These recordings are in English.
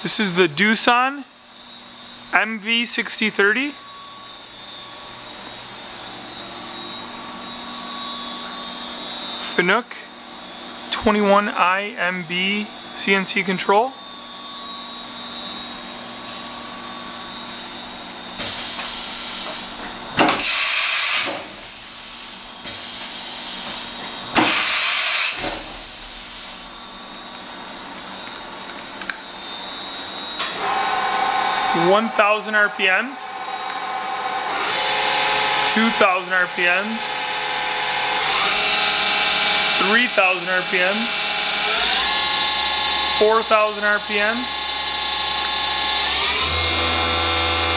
This is the Doosan MV6030. Fanuc 21IMB CNC control. One thousand RPMs, two thousand RPMs, 3,000 RPMs, 4,000 RPMs,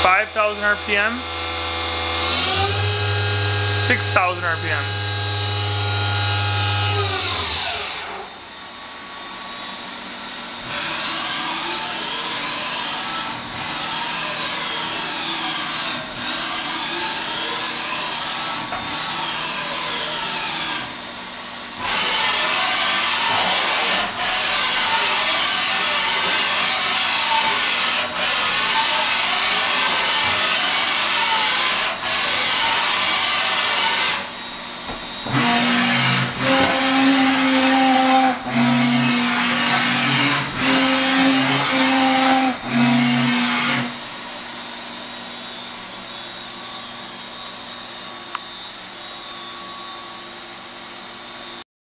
5,000 RPM, 6,000 RPM.